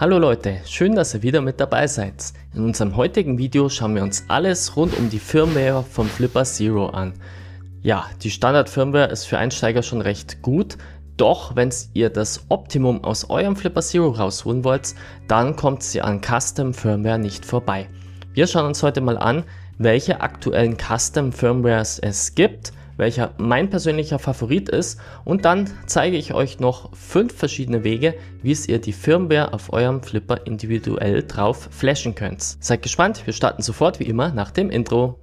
Hallo Leute, schön, dass ihr wieder mit dabei seid. In unserem heutigen Video schauen wir uns alles rund um die Firmware vom Flipper Zero an. Ja, die Standard-Firmware ist für Einsteiger schon recht gut, doch wenn ihr das Optimum aus eurem Flipper Zero rausholen wollt, dann kommt sie an Custom Firmware nicht vorbei. Wir schauen uns heute mal an, welche aktuellen Custom Firmwares es gibt, welcher mein persönlicher Favorit ist und dann zeige ich euch noch fünf verschiedene Wege, wie es ihr die Firmware auf eurem Flipper individuell drauf flashen könnt. Seid gespannt, wir starten sofort wie immer nach dem Intro.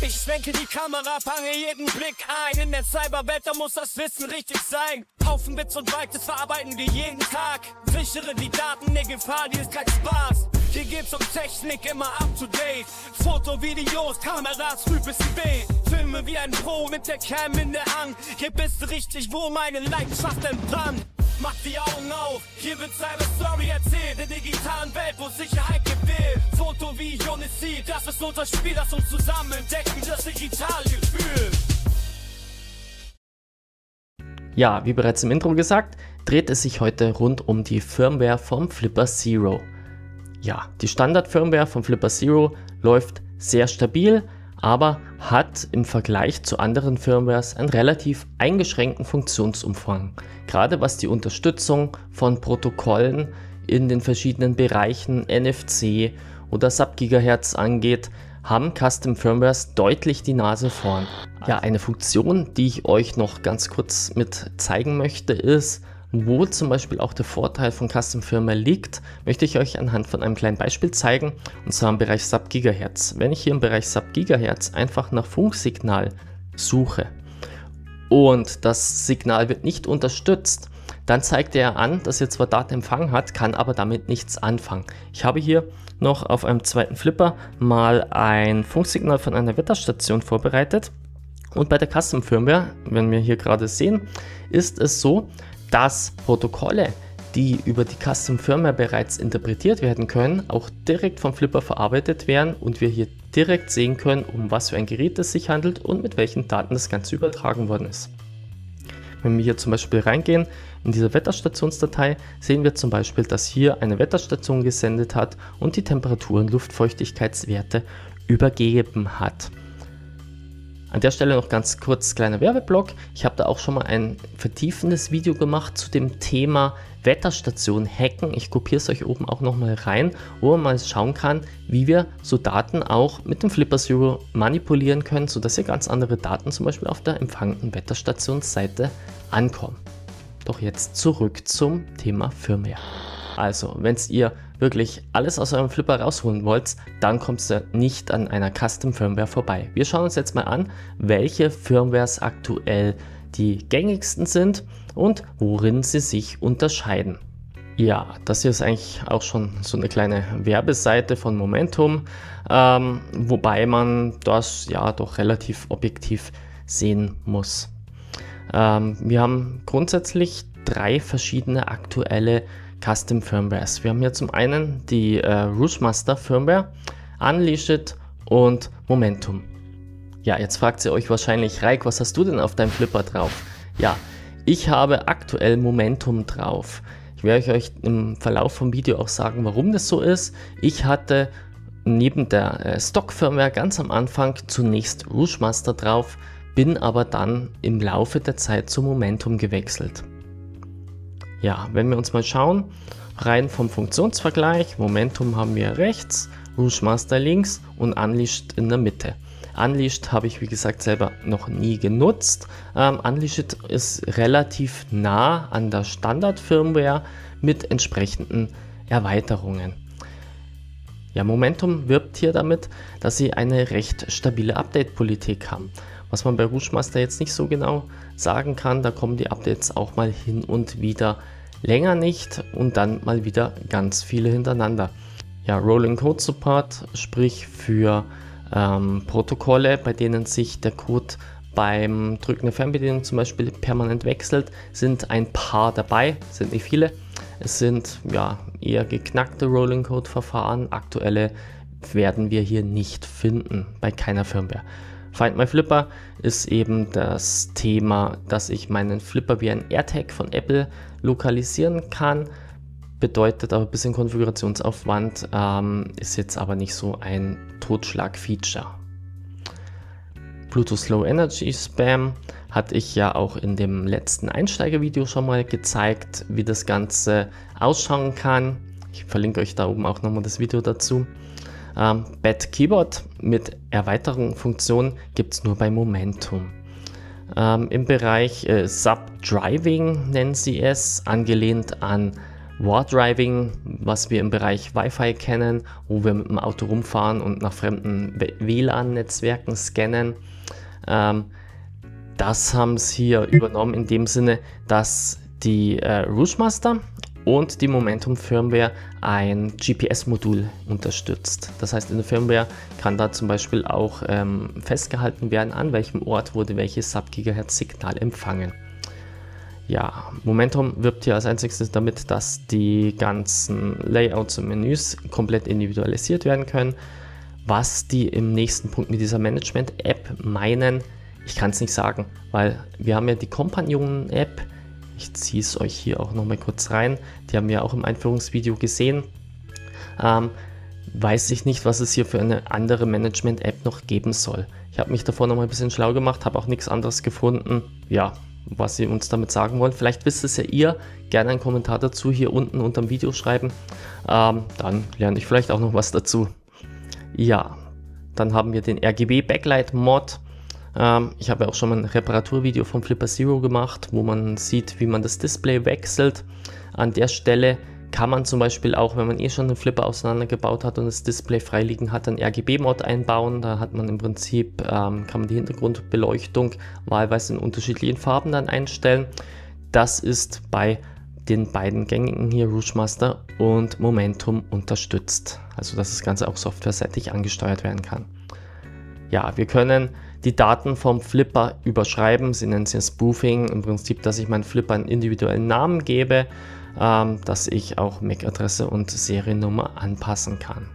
Ich schwenke die Kamera, fange jeden Blick ein. In der Cyberwelt, da muss das Wissen richtig sein. Haufen Bits und Bytes, das verarbeiten wir jeden Tag. Sichere die Daten, ne Gefahr, die ist kein Spaß. Hier geht's um Technik, immer up to date. Foto, Videos, Kameras, früh bis. Filme wie ein Pro mit der Cam in der Hand. Hier bist du richtig, wo meine Leidenschaft entbrannt. Mach die Augen auf, hier wird seine Story erzählt. In der digitalen Welt, wo Sicherheit gewählt. Foto, Video, Ziel, das ist unser Spiel, das uns zusammen entdecken, das digitale Gefühl. Ja, wie bereits im Intro gesagt, dreht es sich heute rund um die Firmware vom Flipper Zero. Ja, die Standard-Firmware von Flipper Zero läuft sehr stabil, aber hat im Vergleich zu anderen Firmwares einen relativ eingeschränkten Funktionsumfang. Gerade was die Unterstützung von Protokollen in den verschiedenen Bereichen NFC oder Sub-Gigahertz angeht, haben Custom Firmwares deutlich die Nase vorn. Ja, eine Funktion, die ich euch noch ganz kurz mit zeigen möchte, ist, wo zum Beispiel auch der Vorteil von Custom Firmware liegt, möchte ich euch anhand von einem kleinen Beispiel zeigen, und zwar im Bereich Sub Gigahertz. Wenn ich hier im Bereich Sub Gigahertz einfach nach Funksignal suche und das Signal wird nicht unterstützt, dann zeigt er an, dass er zwar Daten empfangen hat, kann aber damit nichts anfangen. Ich habe hier noch auf einem zweiten Flipper mal ein Funksignal von einer Wetterstation vorbereitet. Und bei der Custom Firmware, wenn wir hier gerade sehen, ist es so, dass Protokolle, die über die Custom Firmware bereits interpretiert werden können, auch direkt vom Flipper verarbeitet werden und wir hier direkt sehen können, um was für ein Gerät es sich handelt und mit welchen Daten das Ganze übertragen worden ist. Wenn wir hier zum Beispiel reingehen in diese Wetterstationsdatei, sehen wir zum Beispiel, dass hier eine Wetterstation gesendet hat und die Temperatur- und Luftfeuchtigkeitswerte übergeben hat. An der Stelle noch ganz kurz kleiner Werbeblock. Ich habe da auch schon mal ein vertiefendes Video gemacht zu dem Thema Wetterstation hacken. Ich kopiere es euch oben auch noch mal rein, wo man mal schauen kann, wie wir so Daten auch mit dem Flipper Zero manipulieren können, sodass hier ganz andere Daten zum Beispiel auf der empfangenden Wetterstationsseite ankommen. Doch jetzt zurück zum Thema Firmware. Also, wenn ihr wirklich alles aus eurem Flipper rausholen wollt, dann kommt ihr nicht an einer Custom Firmware vorbei. Wir schauen uns jetzt mal an, welche Firmwares aktuell die gängigsten sind und worin sie sich unterscheiden. Ja, das hier ist eigentlich auch schon so eine kleine Werbeseite von Momentum, ähm, wobei man das ja doch relativ objektiv sehen muss. Ähm, wir haben grundsätzlich drei verschiedene aktuelle Custom Firmwares. Wir haben hier zum einen die äh, Roosemaster Firmware, Unleashed und Momentum. Ja, jetzt fragt ihr euch wahrscheinlich, Reik, was hast du denn auf deinem Flipper drauf? Ja, ich habe aktuell Momentum drauf. Ich werde euch im Verlauf vom Video auch sagen, warum das so ist. Ich hatte neben der äh, Stock-Firmware ganz am Anfang zunächst Roosemaster drauf, bin aber dann im Laufe der Zeit zu Momentum gewechselt. Ja, wenn wir uns mal schauen, rein vom Funktionsvergleich, Momentum haben wir rechts, Rouge Master links und Unleashed in der Mitte. Unleashed habe ich wie gesagt selber noch nie genutzt. Ähm, Unleashed ist relativ nah an der Standard-Firmware mit entsprechenden Erweiterungen. Ja, Momentum wirbt hier damit, dass sie eine recht stabile Update-Politik haben. Was man bei Rouge Master jetzt nicht so genau sagen kann, da kommen die Updates auch mal hin und wieder länger nicht und dann mal wieder ganz viele hintereinander. Ja, Rolling Code Support, sprich für ähm, Protokolle, bei denen sich der Code beim Drücken der Fernbedienung zum Beispiel permanent wechselt, sind ein paar dabei, sind nicht viele. Es sind ja eher geknackte Rolling Code Verfahren. Aktuelle werden wir hier nicht finden bei keiner Firmware. Find My Flipper ist eben das Thema, dass ich meinen Flipper wie ein AirTag von Apple lokalisieren kann. bedeutet aber ein bisschen Konfigurationsaufwand, ähm, ist jetzt aber nicht so ein Totschlag-Feature. Bluetooth Low Energy Spam hatte ich ja auch in dem letzten Einsteigervideo schon mal gezeigt, wie das Ganze ausschauen kann. Ich verlinke euch da oben auch nochmal das Video dazu. Ähm, Bad Keyboard mit Erweiterungsfunktion gibt es nur bei Momentum. Ähm, Im Bereich äh, Sub-Driving nennen sie es, angelehnt an War-Driving, was wir im Bereich Wi-Fi kennen, wo wir mit dem Auto rumfahren und nach fremden WLAN-Netzwerken scannen. Ähm, das haben sie hier übernommen in dem Sinne, dass die äh, Rouge Master und die Momentum Firmware ein GPS-Modul unterstützt. Das heißt, in der Firmware kann da zum Beispiel auch ähm, festgehalten werden, an welchem Ort wurde welches Sub-Gigahertz-Signal empfangen. Ja, Momentum wirbt hier als einziges damit, dass die ganzen Layouts und Menüs komplett individualisiert werden können. Was die im nächsten Punkt mit dieser Management-App meinen, ich kann es nicht sagen, weil wir haben ja die Kompagnon-App. Ich ziehe es euch hier auch nochmal kurz rein. Die haben wir auch im Einführungsvideo gesehen. Ähm, weiß ich nicht, was es hier für eine andere Management-App noch geben soll. Ich habe mich davor nochmal ein bisschen schlau gemacht, habe auch nichts anderes gefunden. Ja, was sie uns damit sagen wollen. Vielleicht wisst es ja ihr. Gerne einen Kommentar dazu hier unten unter dem Video schreiben. Ähm, dann lerne ich vielleicht auch noch was dazu. Ja, dann haben wir den RGB Backlight Mod. Ähm, ich habe auch schon mal ein Reparaturvideo vom Flipper Zero gemacht, wo man sieht, wie man das Display wechselt. An der Stelle kann man zum Beispiel auch, wenn man eh schon einen Flipper auseinandergebaut hat und das Display freiliegen hat, einen RGB-Mod einbauen. Da hat man im Prinzip, ähm, kann man die Hintergrundbeleuchtung wahlweise in unterschiedlichen Farben dann einstellen. Das ist bei den beiden gängigen hier Rouge Master und Momentum unterstützt. Also dass das Ganze auch softwareseitig angesteuert werden kann. Ja, wir können die Daten vom Flipper überschreiben. Sie nennen es ja Spoofing. Im Prinzip, dass ich meinen Flipper einen individuellen Namen gebe, ähm, dass ich auch MAC-Adresse und Seriennummer anpassen kann.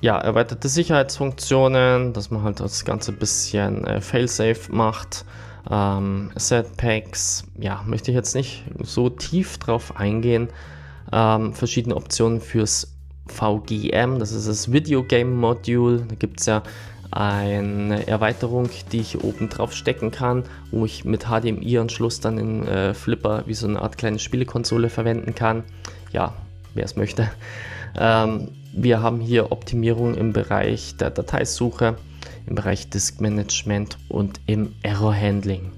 Ja, erweiterte Sicherheitsfunktionen, dass man halt das Ganze ein bisschen äh, failsafe macht. Ähm, Asset Packs, ja, möchte ich jetzt nicht so tief drauf eingehen. Ähm, verschiedene Optionen fürs VGM, das ist das Video Game Module. Da gibt es ja eine Erweiterung, die ich oben drauf stecken kann, wo ich mit HDMI-Anschluss dann in äh, Flipper wie so eine Art kleine Spielekonsole verwenden kann. Ja, wer es möchte. Ähm, wir haben hier Optimierung im Bereich der Dateisuche, im Bereich Disk Management und im Error Handling.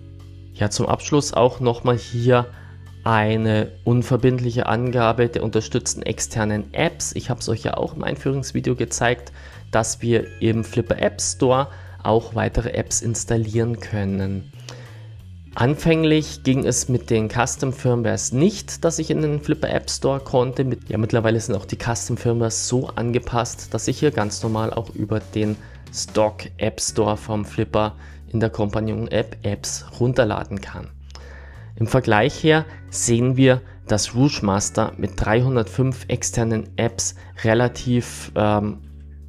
Ja, zum Abschluss auch nochmal hier eine unverbindliche Angabe der unterstützten externen Apps. Ich habe es euch ja auch im Einführungsvideo gezeigt dass wir im Flipper App Store auch weitere Apps installieren können. Anfänglich ging es mit den Custom Firmwares nicht, dass ich in den Flipper App Store konnte. Ja, mittlerweile sind auch die Custom Firmwares so angepasst, dass ich hier ganz normal auch über den Stock App Store vom Flipper in der Companion App Apps runterladen kann. Im Vergleich her sehen wir, dass Rouge Master mit 305 externen Apps relativ ähm,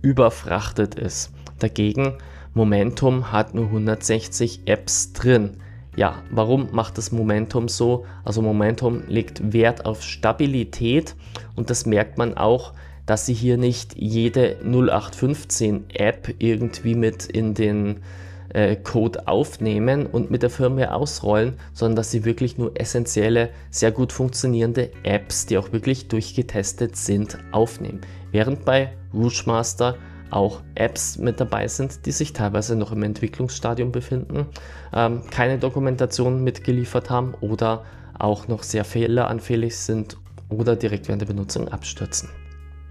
überfrachtet ist. Dagegen Momentum hat nur 160 Apps drin. Ja, warum macht das Momentum so? Also Momentum legt Wert auf Stabilität und das merkt man auch, dass sie hier nicht jede 0815 App irgendwie mit in den äh, Code aufnehmen und mit der Firmware ausrollen, sondern dass sie wirklich nur essentielle, sehr gut funktionierende Apps, die auch wirklich durchgetestet sind, aufnehmen. Während bei Rouge Master auch Apps mit dabei sind, die sich teilweise noch im Entwicklungsstadium befinden, ähm, keine Dokumentation mitgeliefert haben oder auch noch sehr fehleranfällig sind oder direkt während der Benutzung abstürzen.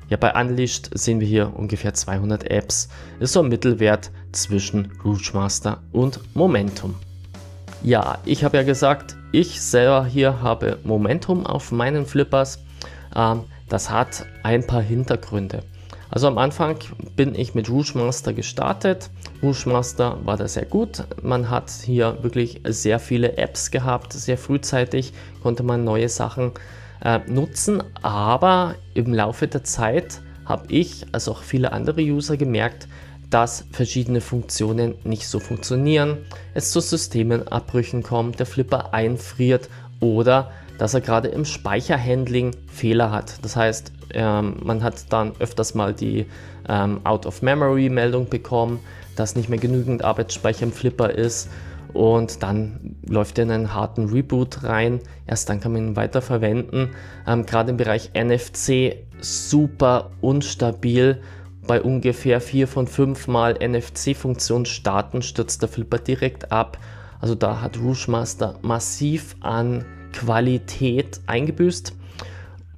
Ja, bei Unleashed sehen wir hier ungefähr 200 Apps. Ist so ein Mittelwert zwischen Rouge Master und Momentum. Ja, ich habe ja gesagt, ich selber hier habe Momentum auf meinen Flippers. Ähm, das hat ein paar Hintergründe. Also am Anfang bin ich mit Rouge Master gestartet. Rouge Master war da sehr gut. Man hat hier wirklich sehr viele Apps gehabt. Sehr frühzeitig konnte man neue Sachen äh, nutzen. Aber im Laufe der Zeit habe ich, als auch viele andere User gemerkt, dass verschiedene Funktionen nicht so funktionieren, es zu Systemenabbrüchen kommt, der Flipper einfriert oder dass er gerade im Speicherhandling Fehler hat. Das heißt, ähm, man hat dann öfters mal die ähm, Out-of-Memory-Meldung bekommen, dass nicht mehr genügend Arbeitsspeicher im Flipper ist und dann läuft er in einen harten Reboot rein. Erst dann kann man ihn weiter verwenden. Ähm, Gerade im Bereich NFC super unstabil. Bei ungefähr 4 von 5 Mal NFC-Funktion starten stürzt der Flipper direkt ab. Also da hat Rouge Master massiv an Qualität eingebüßt.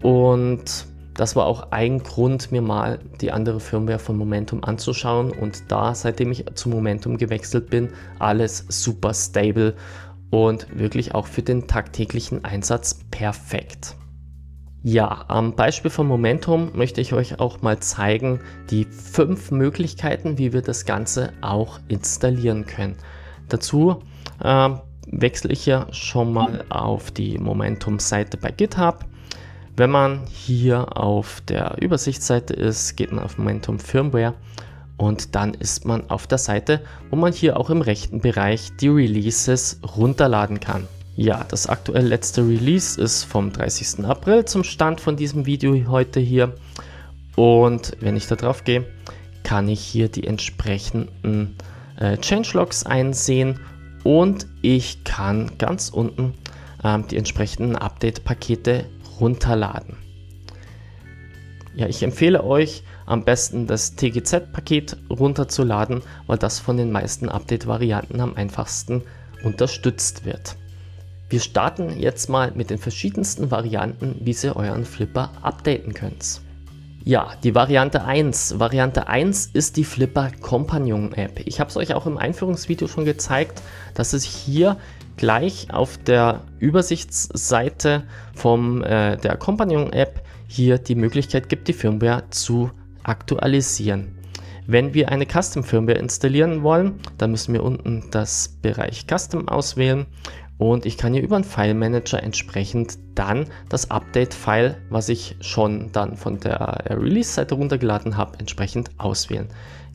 Und das war auch ein Grund, mir mal die andere Firmware von Momentum anzuschauen. Und da, seitdem ich zu Momentum gewechselt bin, alles super stable und wirklich auch für den tagtäglichen Einsatz perfekt. Ja, am Beispiel von Momentum möchte ich euch auch mal zeigen, die fünf Möglichkeiten, wie wir das Ganze auch installieren können. Dazu äh, wechsle ich ja schon mal auf die Momentum-Seite bei GitHub wenn man hier auf der Übersichtsseite ist, geht man auf Momentum Firmware und dann ist man auf der Seite, wo man hier auch im rechten Bereich die Releases runterladen kann. Ja, das aktuell letzte Release ist vom 30. April zum Stand von diesem Video heute hier. Und wenn ich da drauf gehe, kann ich hier die entsprechenden äh, Changelogs einsehen und ich kann ganz unten ähm, die entsprechenden Update-Pakete runterladen. Ja, ich empfehle euch am besten das TGZ-Paket runterzuladen, weil das von den meisten Update-Varianten am einfachsten unterstützt wird. Wir starten jetzt mal mit den verschiedensten Varianten, wie ihr euren Flipper updaten könnt. Ja, die Variante 1. Variante 1 ist die Flipper Companion App. Ich habe es euch auch im Einführungsvideo schon gezeigt, dass es hier gleich auf der Übersichtsseite von äh, der Companion App hier die Möglichkeit gibt, die Firmware zu aktualisieren. Wenn wir eine Custom Firmware installieren wollen, dann müssen wir unten das Bereich Custom auswählen und ich kann hier über einen File Manager entsprechend dann das Update-File, was ich schon dann von der Release-Seite runtergeladen habe, entsprechend auswählen.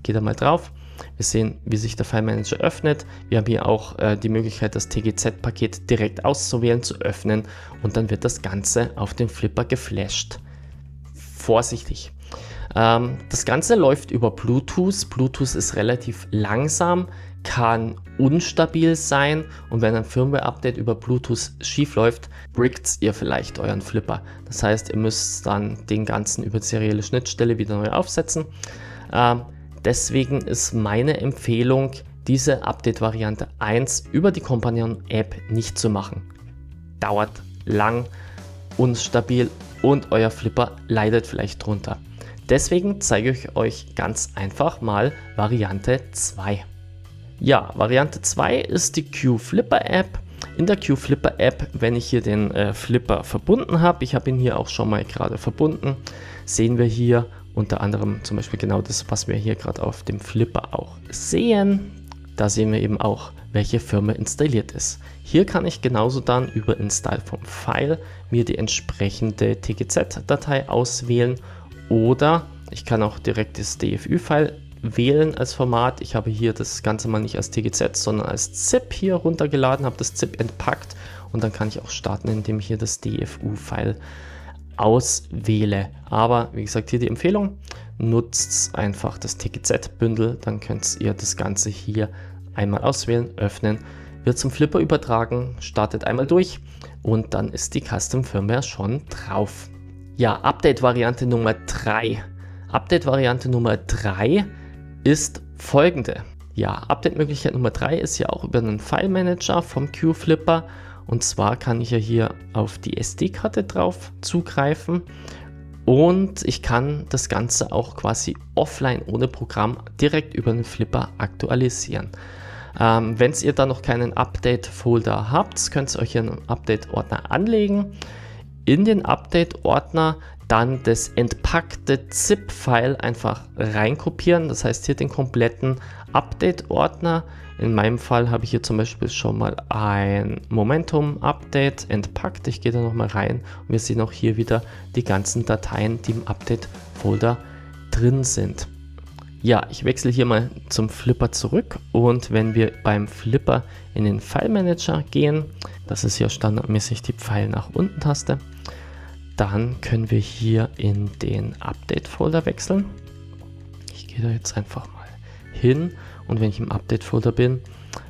Gehe da mal drauf wir sehen, wie sich der File Manager öffnet. Wir haben hier auch äh, die Möglichkeit, das TGZ-Paket direkt auszuwählen, zu öffnen und dann wird das Ganze auf den Flipper geflasht. Vorsichtig. Ähm, das Ganze läuft über Bluetooth. Bluetooth ist relativ langsam, kann unstabil sein und wenn ein Firmware-Update über Bluetooth schief läuft, brickt ihr vielleicht euren Flipper. Das heißt, ihr müsst dann den ganzen über serielle Schnittstelle wieder neu aufsetzen. Ähm, Deswegen ist meine Empfehlung, diese Update-Variante 1 über die Companion-App nicht zu machen. Dauert lang, unstabil und euer Flipper leidet vielleicht drunter. Deswegen zeige ich euch ganz einfach mal Variante 2. Ja, Variante 2 ist die Q-Flipper App. In der Q-Flipper App, wenn ich hier den äh, Flipper verbunden habe, ich habe ihn hier auch schon mal gerade verbunden, sehen wir hier unter anderem zum Beispiel genau das, was wir hier gerade auf dem Flipper auch sehen. Da sehen wir eben auch, welche Firma installiert ist. Hier kann ich genauso dann über Install vom File mir die entsprechende TGZ-Datei auswählen oder ich kann auch direkt das DFÜ-File wählen als Format. Ich habe hier das Ganze mal nicht als TGZ, sondern als ZIP hier runtergeladen, habe das ZIP entpackt und dann kann ich auch starten, indem ich hier das DFU-File auswähle. Aber wie gesagt, hier die Empfehlung, nutzt einfach das TGZ-Bündel, dann könnt ihr das Ganze hier einmal auswählen, öffnen, wird zum Flipper übertragen, startet einmal durch und dann ist die Custom Firmware schon drauf. Ja, Update-Variante Nummer 3. Update-Variante Nummer 3 ist folgende. Ja, Update-Möglichkeit Nummer 3 ist ja auch über einen File-Manager vom Q-Flipper und zwar kann ich ja hier auf die SD-Karte drauf zugreifen und ich kann das Ganze auch quasi offline ohne Programm direkt über den Flipper aktualisieren. Ähm, Wenn ihr da noch keinen Update-Folder habt, könnt ihr euch einen Update-Ordner anlegen. In den Update-Ordner dann das entpackte ZIP-File einfach reinkopieren. Das heißt hier den kompletten Update-Ordner in meinem Fall habe ich hier zum Beispiel schon mal ein Momentum-Update entpackt. Ich gehe da nochmal rein und wir sehen auch hier wieder die ganzen Dateien, die im Update-Folder drin sind. Ja, ich wechsle hier mal zum Flipper zurück und wenn wir beim Flipper in den File Manager gehen, das ist hier standardmäßig die Pfeil nach unten Taste, dann können wir hier in den Update Folder wechseln. Ich gehe da jetzt einfach mal hin und wenn ich im Update Folder bin,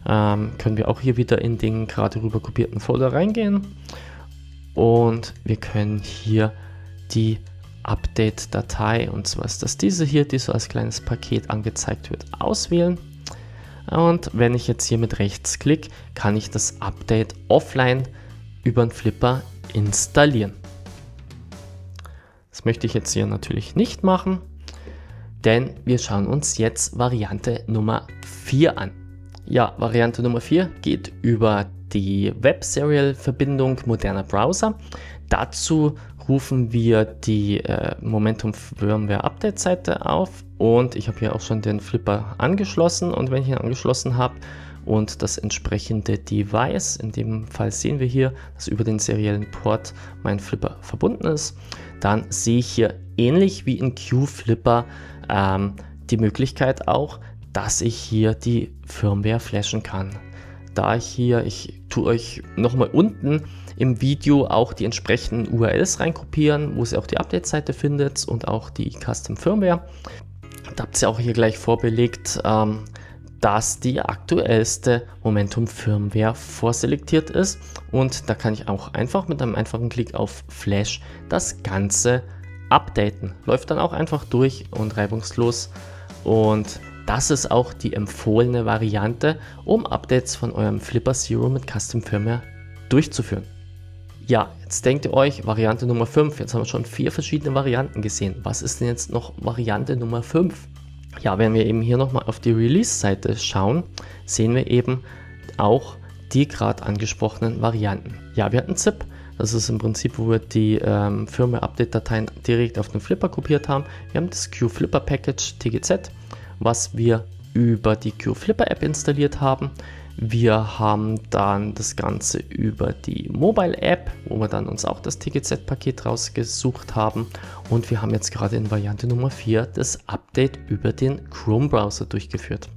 ähm, können wir auch hier wieder in den gerade rüber kopierten Folder reingehen und wir können hier die Update-Datei, und zwar ist das diese hier, die so als kleines Paket angezeigt wird, auswählen. Und wenn ich jetzt hier mit rechts klicke, kann ich das Update offline über den Flipper installieren. Das möchte ich jetzt hier natürlich nicht machen, denn wir schauen uns jetzt Variante Nummer 4 an. Ja, Variante Nummer 4 geht über die Web-Serial-Verbindung moderner Browser. Dazu rufen wir die äh, Momentum Firmware Update Seite auf und ich habe hier auch schon den Flipper angeschlossen und wenn ich ihn angeschlossen habe und das entsprechende Device, in dem Fall sehen wir hier, dass über den seriellen Port mein Flipper verbunden ist, dann sehe ich hier ähnlich wie in Q-Flipper ähm, die Möglichkeit auch, dass ich hier die Firmware flashen kann. Da ich hier, ich tue euch nochmal unten im Video auch die entsprechenden URLs reinkopieren, wo ihr auch die Update-Seite findet und auch die Custom Firmware. Da habt ihr auch hier gleich vorbelegt, ähm, dass die aktuellste Momentum Firmware vorselektiert ist und da kann ich auch einfach mit einem einfachen Klick auf Flash das Ganze updaten. Läuft dann auch einfach durch und reibungslos und das ist auch die empfohlene Variante, um Updates von eurem Flipper Zero mit Custom Firmware durchzuführen. Ja, jetzt denkt ihr euch, Variante Nummer 5, jetzt haben wir schon vier verschiedene Varianten gesehen. Was ist denn jetzt noch Variante Nummer 5? Ja, wenn wir eben hier nochmal auf die Release-Seite schauen, sehen wir eben auch die gerade angesprochenen Varianten. Ja, wir hatten ZIP, das ist im Prinzip, wo wir die ähm, Firmware-Update-Dateien direkt auf den Flipper kopiert haben. Wir haben das Q-Flipper-Package TGZ, was wir über die Q-Flipper-App installiert haben. Wir haben dann das Ganze über die Mobile App, wo wir dann uns auch das TGZ-Paket rausgesucht haben. Und wir haben jetzt gerade in Variante Nummer 4 das Update über den Chrome-Browser durchgeführt.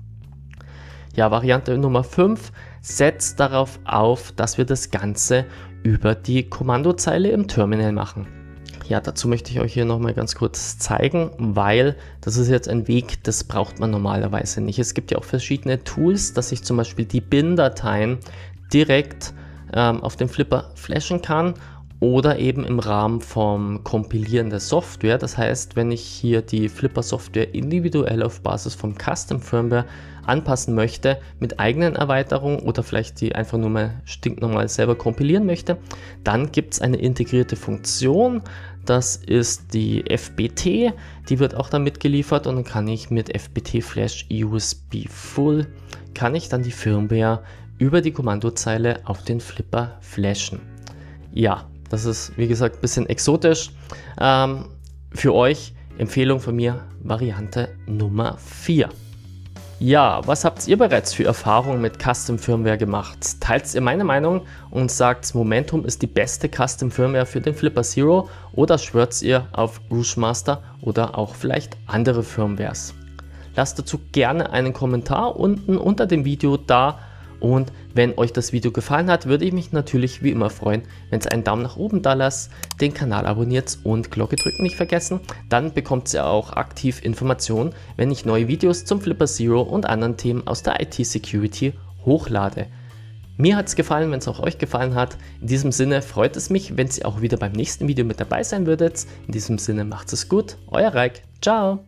Ja, Variante Nummer 5 setzt darauf auf, dass wir das Ganze über die Kommandozeile im Terminal machen. Ja, dazu möchte ich euch hier nochmal ganz kurz zeigen, weil das ist jetzt ein Weg, das braucht man normalerweise nicht. Es gibt ja auch verschiedene Tools, dass ich zum Beispiel die Bin-Dateien direkt ähm, auf dem Flipper flashen kann oder eben im Rahmen vom Kompilieren der Software. Das heißt, wenn ich hier die Flipper-Software individuell auf Basis vom Custom Firmware anpassen möchte mit eigenen Erweiterungen oder vielleicht die einfach nur mal stinknormal selber kompilieren möchte, dann gibt es eine integrierte Funktion. Das ist die FBT, die wird auch damit geliefert und dann kann ich mit FBT Flash USB Full kann ich dann die Firmware über die Kommandozeile auf den Flipper flashen. Ja, das ist wie gesagt ein bisschen exotisch. Ähm, für euch Empfehlung von mir Variante Nummer 4. Ja, was habt ihr bereits für Erfahrungen mit Custom Firmware gemacht? Teilt ihr meine Meinung und sagt, Momentum ist die beste Custom Firmware für den Flipper Zero oder schwört ihr auf Rouge Master oder auch vielleicht andere Firmwares? Lasst dazu gerne einen Kommentar unten unter dem Video da und wenn euch das Video gefallen hat, würde ich mich natürlich wie immer freuen, wenn ihr einen Daumen nach oben da lasst, den Kanal abonniert und Glocke drücken nicht vergessen. Dann bekommt ihr auch aktiv Informationen, wenn ich neue Videos zum Flipper Zero und anderen Themen aus der IT-Security hochlade. Mir hat es gefallen, wenn es auch euch gefallen hat. In diesem Sinne freut es mich, wenn ihr auch wieder beim nächsten Video mit dabei sein würdet. In diesem Sinne macht es gut. Euer Reik. Ciao.